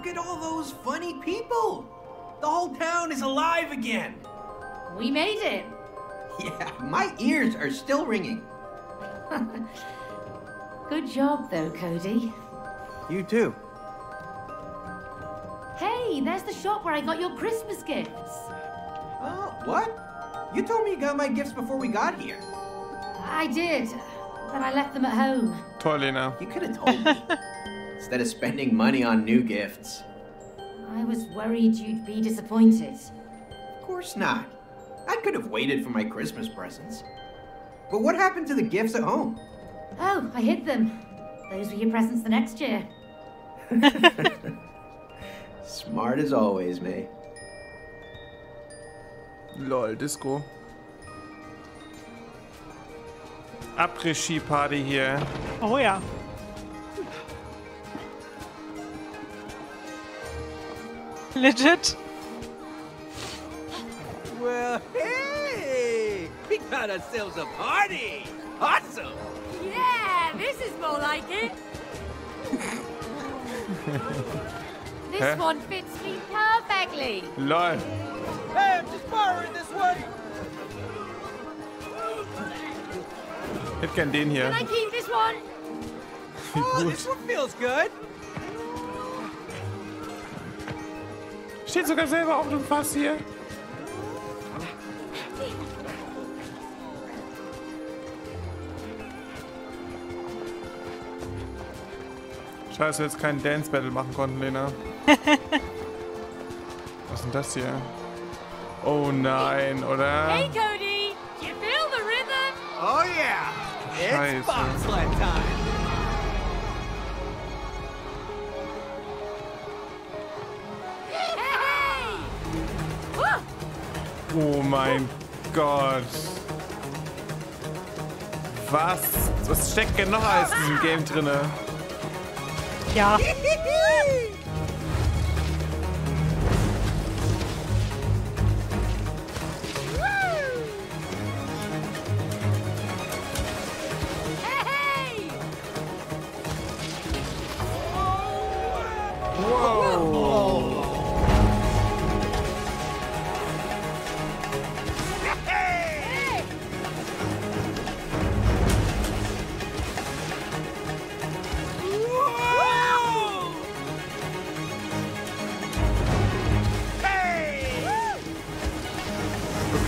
Look at all those funny people. The whole town is alive again. We made it. Yeah, my ears are still ringing. Good job, though, Cody. You too. Hey, there's the shop where I got your Christmas gifts. Oh, what? You told me you got my gifts before we got here. I did, but I left them at home. Totally now. You could have told me. Instead of spending money on new gifts. I was worried you'd be disappointed. Of course not. I could have waited for my Christmas presents. But what happened to the gifts at home? Oh, I hid them. Those were your presents the next year. Smart as always, May. Lol, Disco. Après-Ski-Party hier. Oh ja. Legit. Well, hey! We got ourselves a party! Awesome! Yeah, this is more like it. this Huh? one fits me perfectly. Lol. Hey, I'm just borrowing this one! Ich hätte gern den hier. Can I keep this one? Oh, this one feels good! Steht sogar selber auf dem Fass hier. Schade, dass wir jetzt keinen Dance Battle machen konnten, Lena. Was ist denn das hier? Oh nein, oder? Hey, Cody. You feel the rhythm? Oh yeah! Scheiße. It's bobsled time! Oh mein Gott. Was? Was steckt denn noch alles in diesem Game drinne? Ja.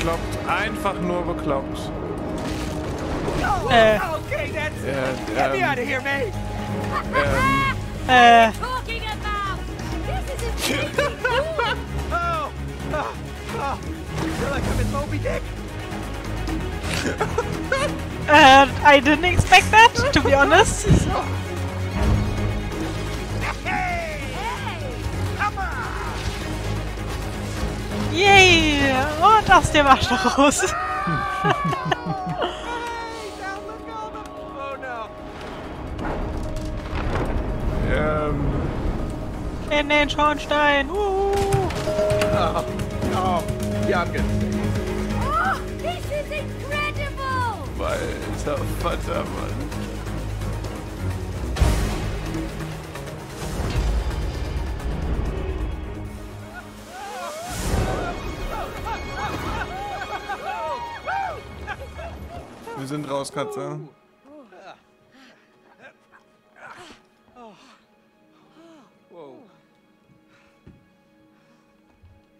Bekloppt. Einfach nur bekloppt. Äh, Okay, that's Ja, Get me ähm, out of here, May! ähm, äh, Talking about! This is amazing! Oh! Oh! Oh! Feel like I'm in Moby Dick! äh, I didn't expect that, to be honest. Hey! hey! Come on! Yay! Und aus dem Arsch noch raus. Ähm, In den Schornstein. Uh. Oh, oh, yeah, I'm good. Oh, this is incredible! alter Vater, sind raus, Katze. Whoa.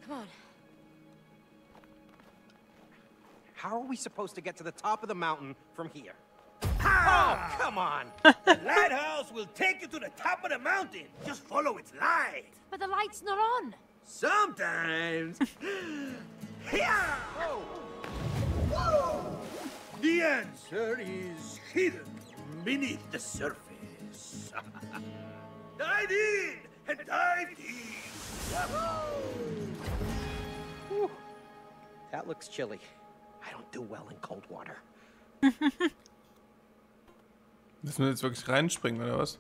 Come on. How are we supposed to get to the top of the mountain from here? Oh, come on! the lighthouse will take you to the top of the mountain. Just follow its light. But the light's not on. Sometimes. yeah! The answer is hidden beneath the surface. dive in and dive deep. That looks chilly. I don't do well in cold water. Müssen wir jetzt wirklich reinspringen, oder was?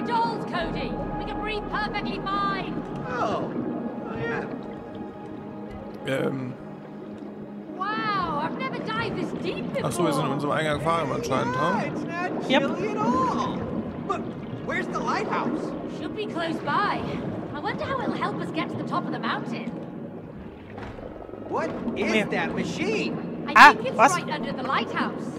We're dolls, Cody. We can breathe perfectly fine. Oh, oh yeah. Ähm, Wow, I've never dived this deep before. Achso, wir sind in unserem Eingang fahren anscheinend, Yeah, ha? it's not Yep. chilly at all. But where's the lighthouse? Should be close by. I wonder how it'll help us get to the top of the mountain. What is here. that machine? I Ah, think it's was? right under the lighthouse.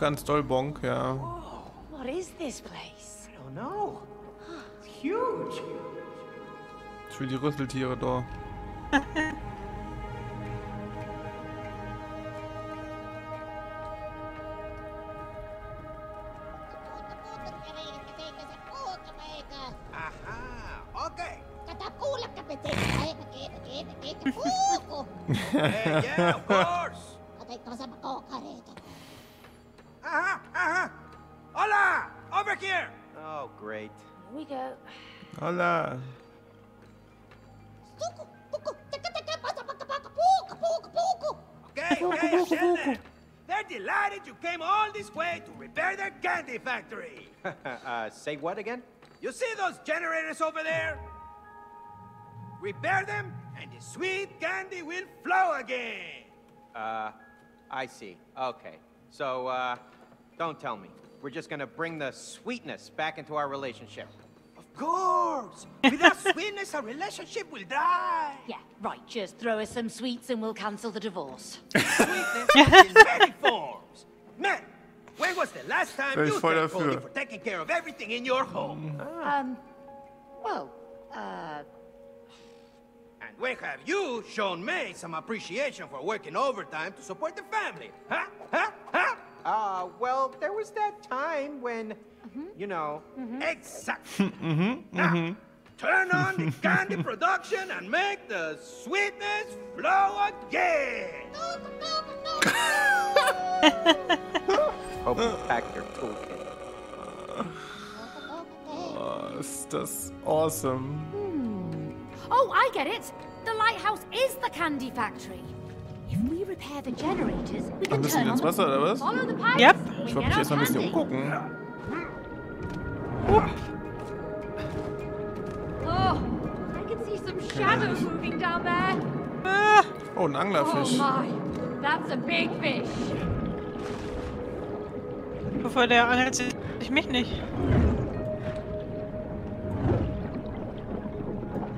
Ganz doll Bonk, ja. What is this place? I don't know. It's huge. Ich will die Rüsseltiere da. Yeah, yeah, of course. Uh, say what again? You see those generators over there? Repair them, and the sweet candy will flow again. Uh, I see. Okay. So, uh, don't tell me. We're just gonna bring the sweetness back into our relationship. Of course. Without sweetness, our relationship will die. Yeah, right. Just throw us some sweets and we'll cancel the divorce. Sweetness in many forms. Man, when was the last time you voll thanked Goldie for taking care of everything in your home? Um, well, uh, And when have you shown me some appreciation for working overtime to support the family? Huh? Huh? Huh? Uh, well, there was that time when, you know, Exactly. Now, turn on the candy production and make the sweetness flow again. hope you packed your toolkit. Oh, ist das awesome. Hmm. oh, I get it. The lighthouse is the candy factory. If we repair the generators, we can turn wir on ins Wasser, oder was? Follow the pipes. Yep. We Ich wollte get mich our erst mal ein bisschen candy. umgucken. Oh, shadows moving down there. Ah, Oh, ein Oh Anglerfisch. my, that's a big fish. bevor der angelt sich mich nicht.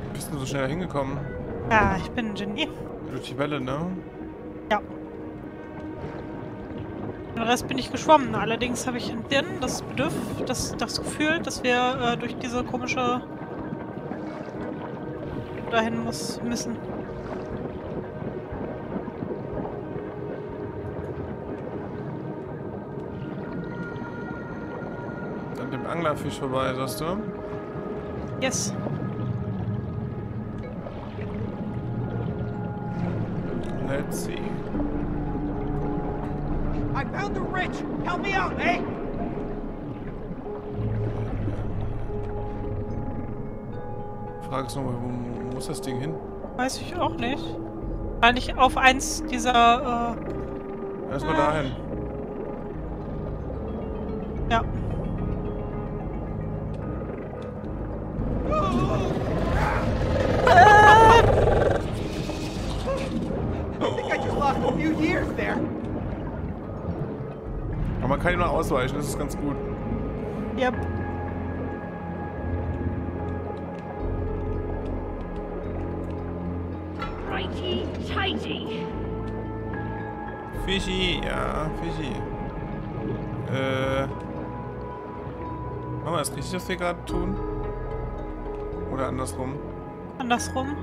Wie bist du so schnell hingekommen? Ja, ich bin ein Genie. Durch die Welle, ne? Ja. Den Rest bin ich geschwommen. Allerdings habe ich in Dirn das Bedürf, das, das Gefühl, dass wir äh, durch diese komische muss müssen. An dem Anglerfisch vorbei, sagst du? Yes. Let's see. I found the rich. Help me out, eh? Frage ist nur, wo muss das Ding hin? Weiß ich auch nicht. Nicht auf eins dieser, Erstmal Ah. dahin. äh, ja. Aber man kann ihm noch ausweichen, das ist ganz gut. Yep. Fischi, ja, Fischi. Äh. Machen wir das richtig, was wir gerade tun? Oder andersrum? Andersrum.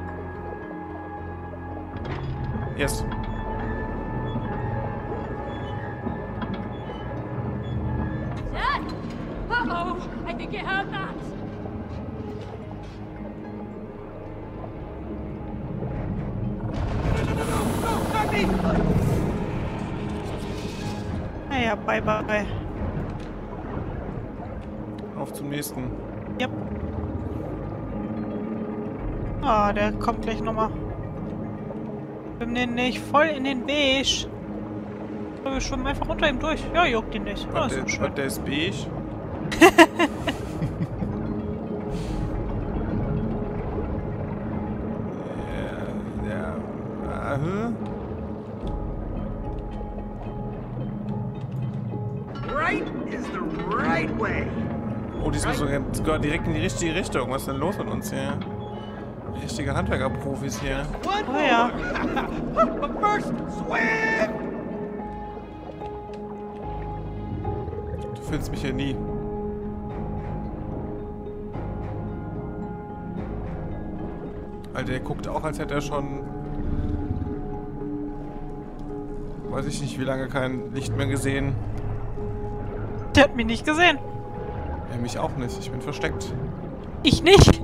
Yes. Dad! Uh-oh, I think you heard that. Naja, bye bye. Auf zum nächsten. Yep. Ah, der kommt gleich nochmal. Schwimmen den nicht voll in den Beige. Wir schwimmen einfach unter ihm durch. Ja, juckt ihn nicht. Ja, Was ist der, schön. der ist beige? Direkt in die richtige Richtung. Was ist denn los mit uns hier? Richtige Handwerker-Profis hier. Oh ja. Du findest mich hier nie. Alter, der guckt auch, als hätte er schon... Weiß ich nicht, wie lange kein Licht mehr gesehen. Der hat mich nicht gesehen. Ja, mich auch nicht. Ich bin versteckt. Ich nicht.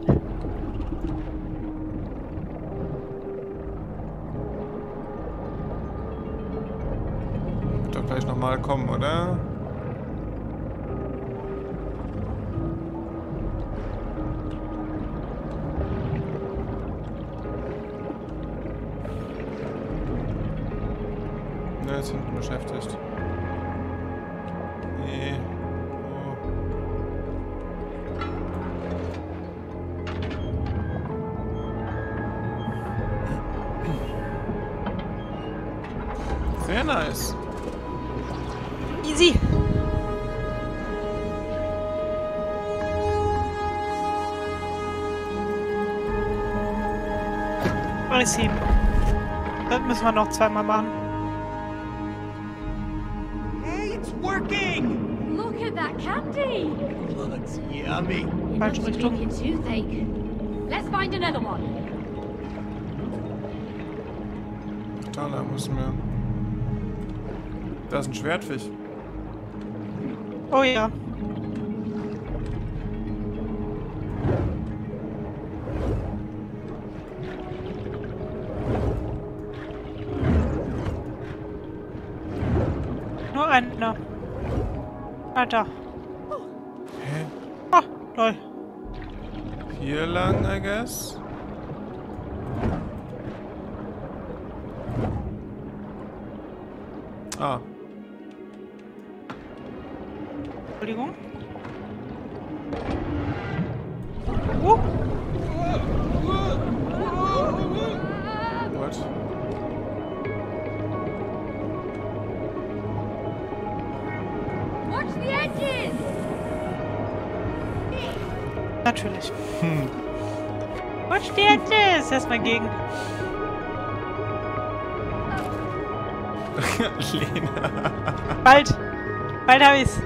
Sehr nice. Easy. I see. Das müssen wir noch zweimal machen. Hey, it's working! Look at that candy! Looks yummy. It Falsche looks Richtung. toothache. Let's find another one. Da lang müssen wir. Da ist ein Schwertfisch. Oh ja. Nur einer. Alter. Hä? Ah, lol. Hier lang, I guess. Ah, Entschuldigung. Uh, what? Watch the edges! natürlich. Wo steht das? Erstmal gegen. Lena. Bald. Bald hab ich's.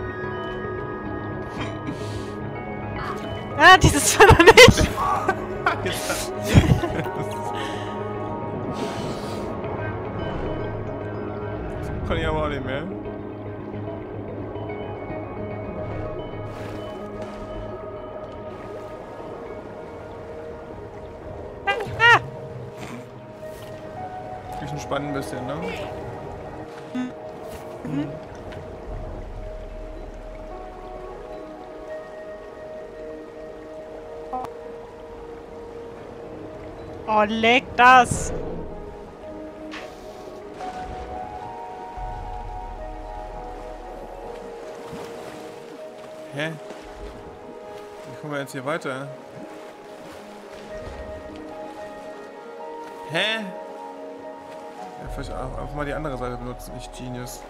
Ah, dieses war noch nicht. Kann ich aber auch nicht mehr. Ah, Bisschen spannend ein bisschen, ne? Oh, leck das. Hä? Wie kommen wir jetzt hier weiter? Hä? Ja, vielleicht auch einfach mal die andere Seite benutzen, nicht Genius.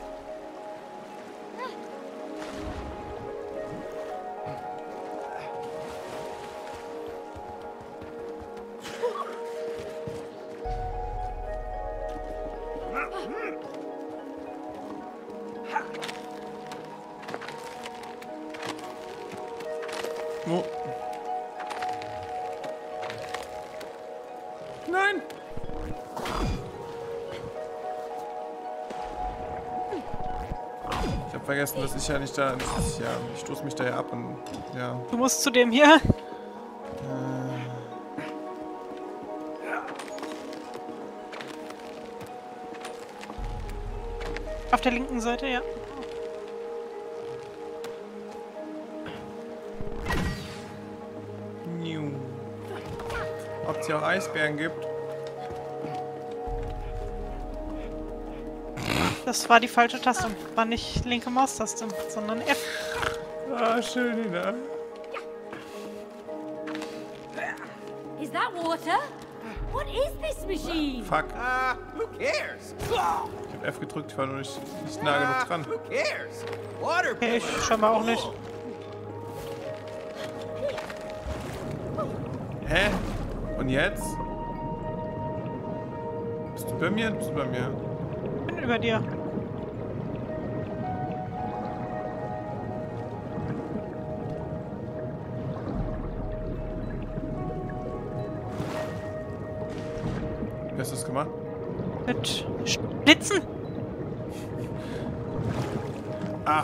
Vergessen, dass ich ja nicht da. Ist, ja, ich stoß mich da ja ab und ja. Du musst zu dem hier. Auf der linken Seite, ja. Ob es hier auch Eisbären gibt? Das war die falsche Taste. War nicht linke Maustaste, sondern F. Ah, schön, Nina. Is that water? What is this machine? Fuck. Uh, who cares? Ich hab F gedrückt, ich war nur nicht, nicht nah genug Ah, dran. who cares? Water Okay, ich scheinbar auch nicht. Hä? Und jetzt? Bist du bei mir? Bist du bei mir? bin über dir.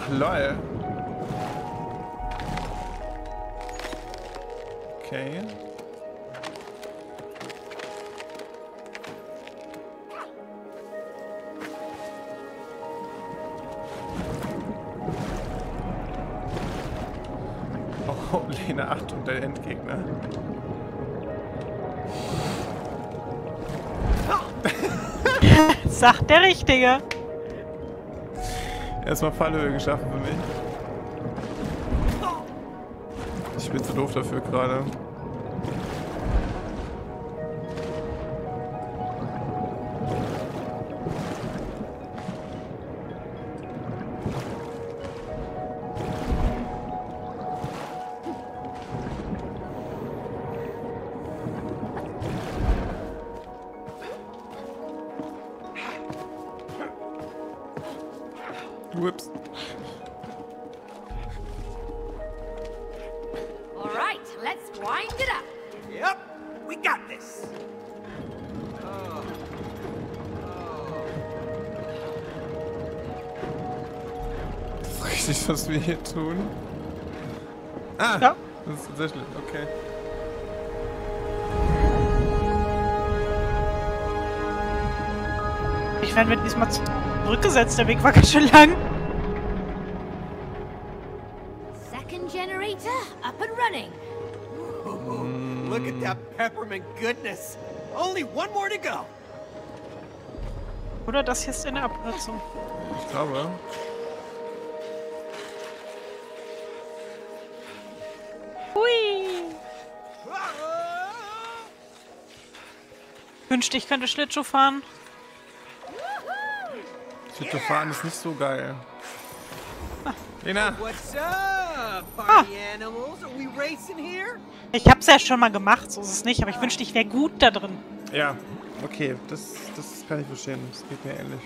Ach, lol. Okay. Oh, Lena, Achtung, der Endgegner. Sagt der Richtige. Erstmal Fallhöhe geschaffen für mich. Ich bin zu doof dafür gerade. Ich werde mir diesmal zurückgesetzt. Der Weg war ganz schön lang. Second generator up and running. Look at that peppermint goodness. Only one more to go. Oder das hier ist eine Abkürzung. Ich glaube. Hui. Wünschte, ich könnte Schlittschuh fahren. Fahren ist nicht so geil. Lena, here? Ich hab's ja schon mal gemacht, so ist es nicht, aber ich wünschte, ich wäre gut da drin. Ja, okay, das, das kann ich verstehen. Das geht mir ähnlich.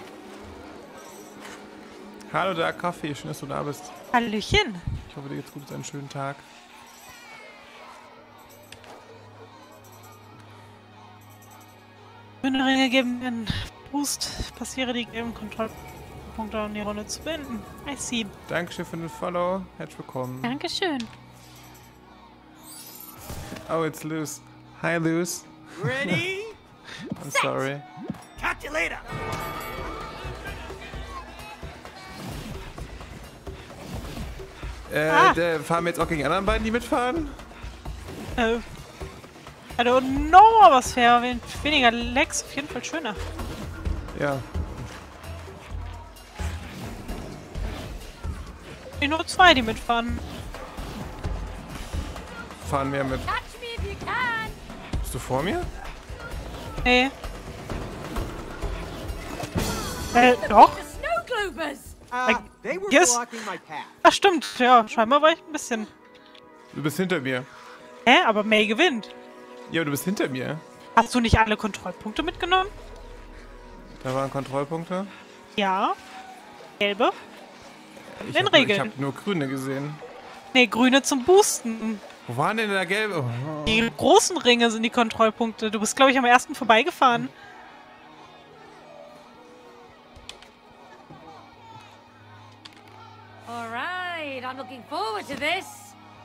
Hallo da, Kaffee, schön, dass du da bist. Hallöchen. Ich hoffe, dir geht's gut, es ist ein schönen Tag. Ringe geben einen Boost. Passiere die gelben Kontrollpunkte, um die Runde zu beenden. I see. Dankeschön für den Follow. Herzlich willkommen. Dankeschön. Oh, it's loose. Hi, loose. Ready? I'm sorry. Catch you later. Äh, Ah. der, fahren wir jetzt auch gegen die anderen beiden, die mitfahren? Äh, I don't know, aber es wäre wen- weniger Lex auf jeden Fall schöner. Ja. Die nur zwei, die mitfahren. Fahren wir mit. Bist du vor mir? Nee. Äh, doch. Uh, were yes. Ach stimmt, ja, scheinbar war ich ein bisschen. Du bist hinter mir. Hä, aber May gewinnt. Ja, du bist hinter mir. Hast du nicht alle Kontrollpunkte mitgenommen? Da waren Kontrollpunkte. Ja. Gelbe? Ich Den hab, nur- Ich Regeln. habe nur grüne gesehen. Nee, grüne zum Boosten. Wo waren denn da gelbe? Oh. Die großen Ringe sind die Kontrollpunkte. Du bist, glaube ich, am ersten vorbeigefahren. All right, I'm looking forward to this.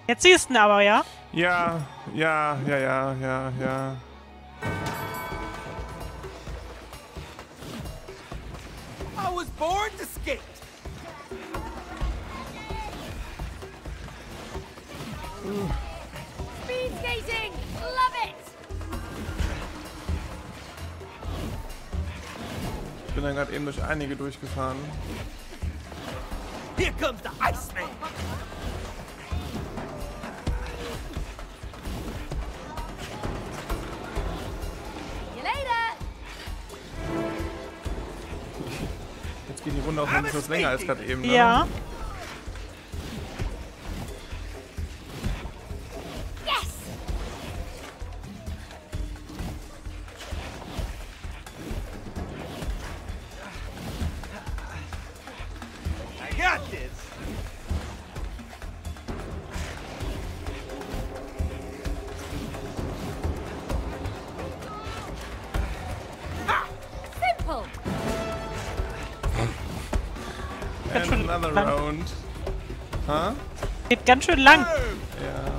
Jetzt siehst du ihn aber, ja? Ja, ja, ja, ja, ja, ja. Was born to skate. Speed skating, love it. Ich bin dann gerade eben durch einige durchgefahren. Here comes the Iceman. Geht die Runde auch noch ein bisschen was länger als gerade eben. Ne? Ja. Ganz schön lang. Ja.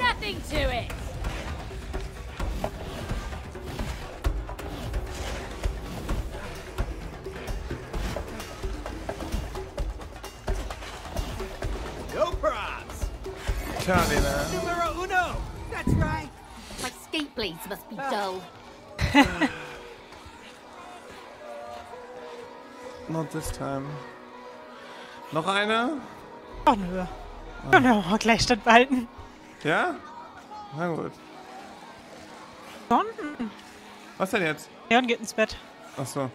Nothing to it. No props. Tja, Lena. Numero uno. That's right. My skate blades must be ah. dull. Not this time. Noch eine? Oh nö. Können wir auch mal Gleichstand behalten. Ja? Na gut. Schon? Was denn jetzt? Leon geht ins Bett. Achso.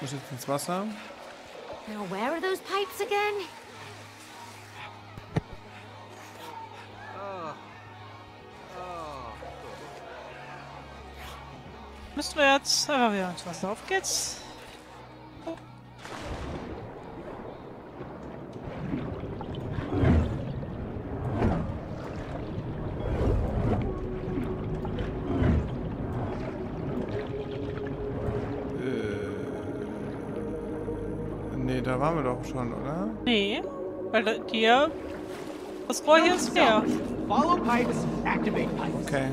Muss jetzt ins Wasser? Now, where are those pipes again? Müssen wir jetzt einfach wieder ins Wasser. Auf geht's. Nee, da waren wir doch schon, oder? Nee. Weil hier. Das Rohr hier ist leer. Follow pipes. Activate pipes. Okay.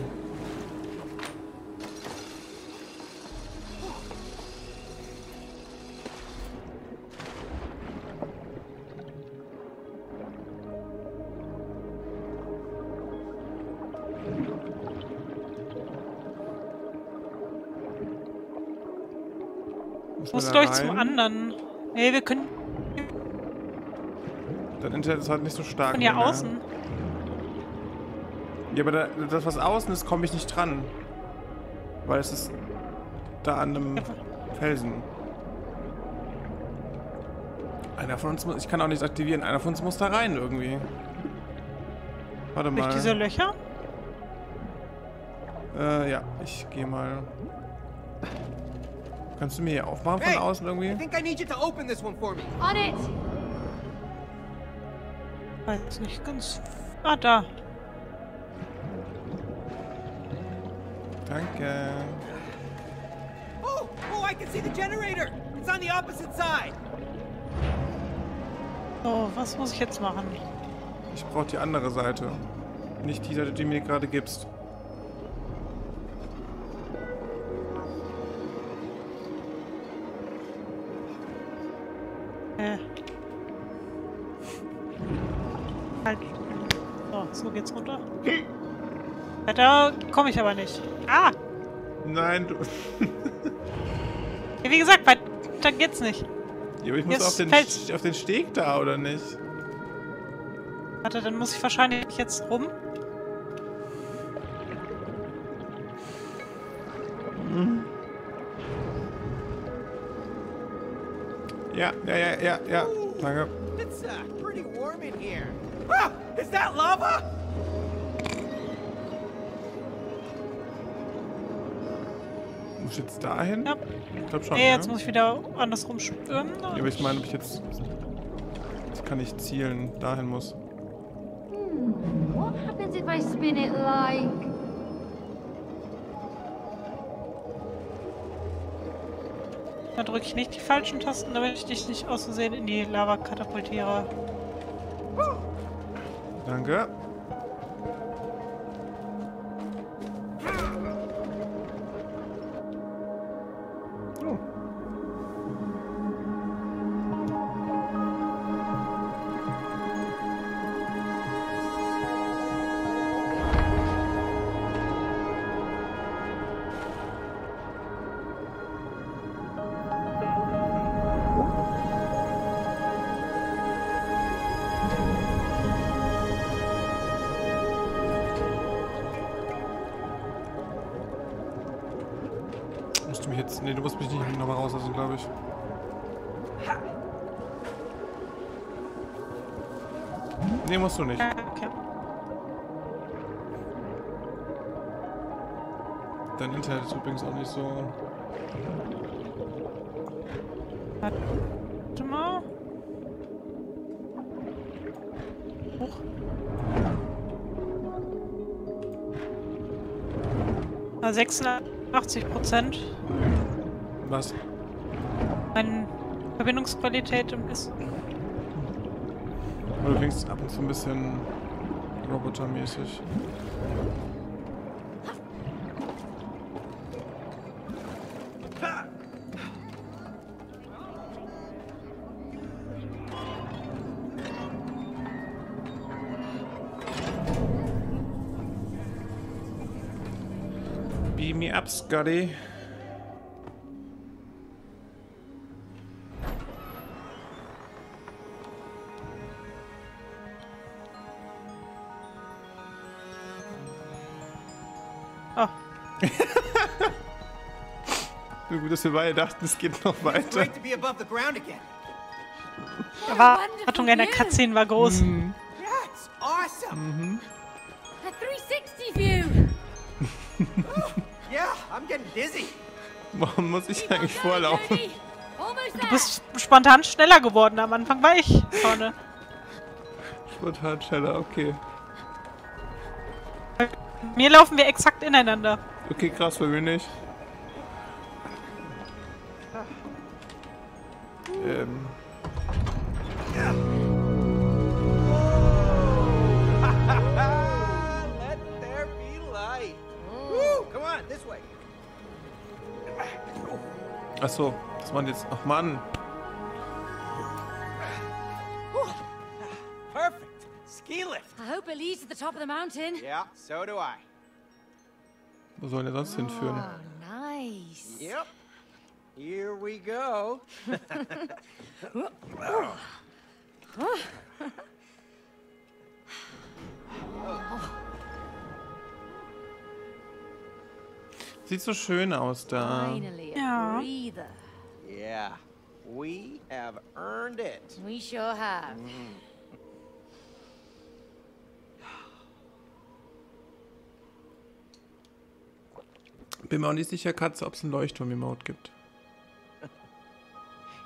Muss euch zum anderen. Nee, wir können Dein Internet ist halt nicht so stark. von hier Lena. außen. Ja, aber da, das, was außen ist, komme ich nicht dran. Weil es ist da an einem Felsen. Einer von uns muss. Ich kann auch nichts aktivieren. Einer von uns muss da rein irgendwie. Warte Durch mal. diese Löcher. Äh, ja, ich gehe mal. Kannst du mir hier aufmachen von Hey, außen I irgendwie? think I need you to open this one for me. On it. Weiß nicht ganz. Ah, da. Danke. Oh, oh, I can see the generator. It's on the opposite side. So, was muss ich jetzt machen? Ich brauche die andere Seite. Nicht die Seite, die du mir gerade gibst. Weiter komme ich aber nicht. Ah! Nein, du. Ja, wie gesagt, weiter geht's nicht. Ja, aber ich muss Jetzt auf den, fällt's. auf den Steg da, oder nicht? Warte, dann muss ich wahrscheinlich jetzt rum. Ja, ja, ja, ja, ja. Danke. It's uh, pretty warm in here. Ah, is that lava? Muss ich jetzt dahin? Ja. Ich glaube schon. Nee, jetzt ja? muss ich wieder andersrum schwimmen. Ja, aber ich meine, ob ich jetzt. Jetzt kann ich zielen, dahin muss. What happens if I spin it like... Dann drücke ich nicht die falschen Tasten, damit ich dich nicht aus Versehen in die Lava katapultiere. Danke. Jetzt. Nee, du musst mich nicht nochmal rauslassen, glaube ich. Nee, musst du nicht. Okay. Dein Internet ist übrigens auch nicht so. Warte mal. Hoch. Na, 86 Prozent. Was? Meine Verbindungsqualität ist. Du klingst ab und zu ein bisschen robotermäßig. Beam me up, Scotty. Dass wir beide dachten, es geht noch weiter. Great to be above the ground again. die Erwartung einer Cutscene war groß. Hm. It's awesome. A 360 view! Yeah, I'm getting dizzy. Warum muss ich eigentlich vorlaufen? Du bist spontan schneller geworden. Am Anfang war ich vorne. Spontan schneller, okay. Mir laufen wir exakt ineinander. Okay, krass, bei mir nicht. Ähm, Let there be light. Woo, come on, this way. achso, das waren jetzt. Ach Mann. Perfect. Ski lift. I hope it leads to the top of the mountain. Yeah, so do I. Wo sollen wir sonst hinführen? Oh, nice. Yep. Here we go. Sieht so schön aus da. Finally, a Yeah. we have earned it. We sure have. Bin mir auch nicht sicher, Katze, ob es einen Leuchtturm-Emote gibt.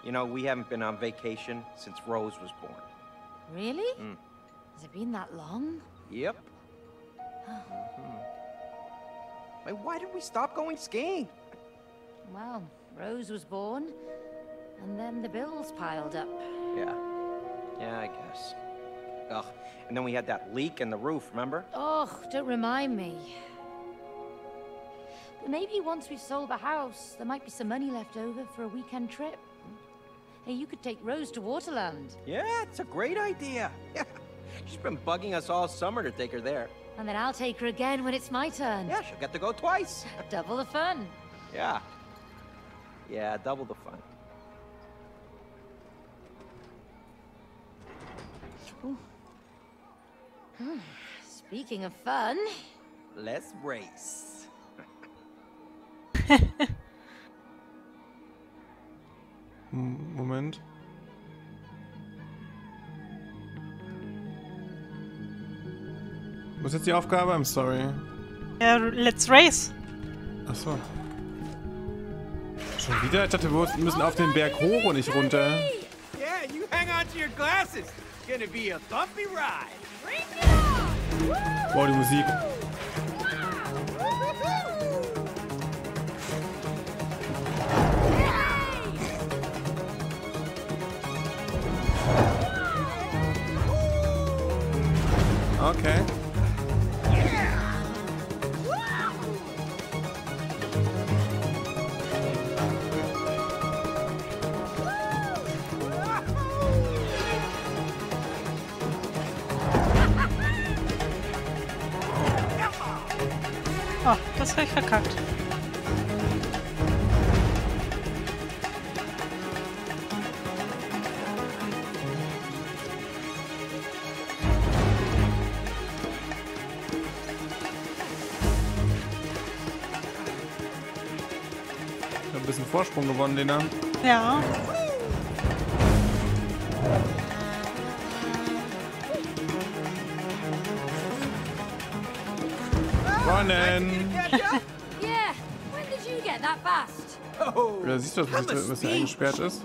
You know, we haven't been on vacation since Rose was born. Really? Has it been that long? Yep. Mhm. Wait, why did we stop going skiing? Well, Rose was born, and then the bills piled up. Yeah. Yeah, I guess. Ugh. And then we had that leak in the roof, remember? Oh, don't remind me. But maybe once we've sold the house, there might be some money left over for a weekend trip. Hey, you could take Rose to Waterland, Yeah, it's a great idea. Yeah. She's been bugging us all summer to take her there. and then I'll take her again when it's my turn. Yeah, she'll get to go twice. Double the fun. yeah. Yeah, double the fun. Hmm, speaking of fun, Let's race. Moment. Was ist jetzt die Aufgabe? I'm sorry. Ja, let's race. Achso. Schon wieder? Ich dachte, wir müssen auf den Berg hoch und nicht runter. Yeah, you hang on to your glasses. It's gonna be a bumpy ride. Wow, die Musik. Okay. Oh, das habe ich verkackt. Vorsprung gewonnen, Lena. Ja. Gewonnen! yeah. When did you get that fast? Oh, Ja, siehst du, hier speed eingesperrt ist?